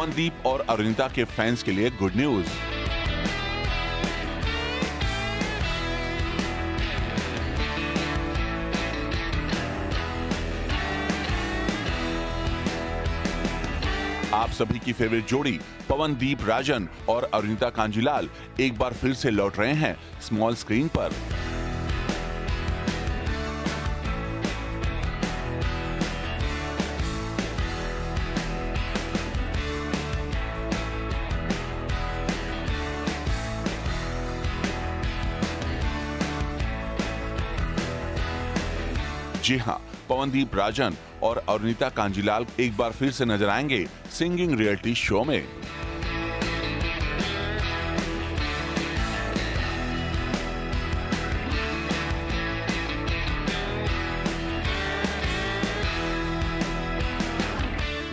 पवनदीप और अरुणिता के फैंस के लिए गुड न्यूज़। आप सभी की फेवरेट जोड़ी, पवनदीप राजन और अरुणिता कांजीलाल, एक बार फिर से लौट रहे हैं स्मॉल स्क्रीन पर। जी हाँ पवनदीप राजन और अरुणिता कांजीलाल एक बार फिर से नज़र आएँगे सिंगिंग रियलिटी शो में।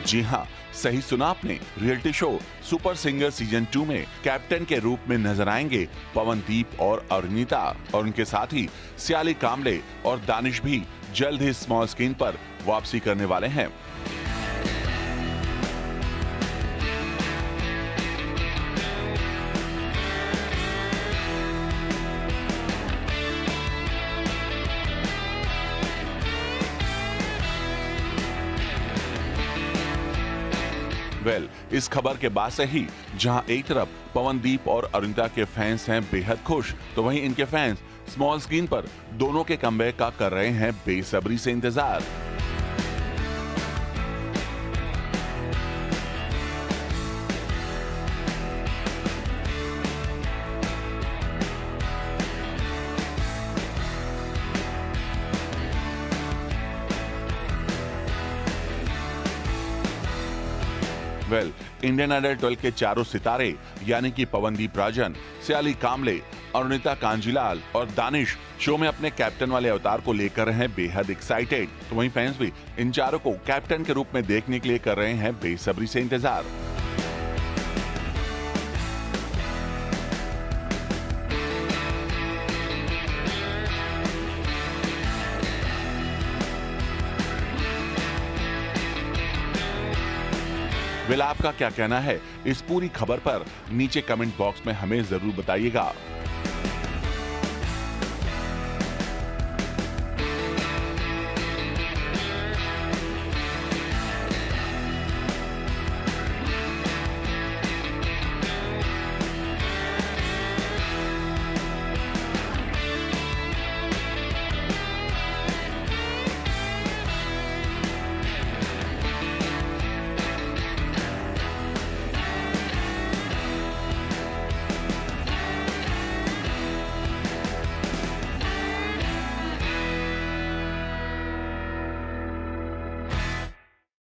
जी हाँ सही सुना आपने, reality show super singer season two में कैप्टन के रूप में नज़र आएँगे पवनदीप और अरुणिता और उनके साथ ही सियाली कामले और दानिश भी जल्द ही स्मॉल स्क्रीन पर वापसी करने वाले हैं। वेल इस खबर के बाद से ही, जहाँ एक तरफ़ पवनदीप और अरुणिता के फैंस हैं बेहद खुश तो वहीं इनके फैंस स्मॉल स्क्रीन पर दोनों के कमबैक का कर रहे हैं बेसब्री से इंतज़ार। वेल इंडियन आइडल 12 के चारों सितारे, यानी कि पवनदीप राजन, सियाली कामले अरुणिता कांजीलाल और दानिश शो में अपने कैप्टन वाले अवतार को लेकर हैं बेहद एक्साइटेड तो वहीं फैंस भी इन चारों को कैप्टन के रूप में देखने के लिए कर रहे हैं बेसब्री से इंतज़ार। वेल आपका क्या कहना है? इस पूरी खबर पर नीचे कमेंट बॉक्स में हमें ज़रूर बताइएगा।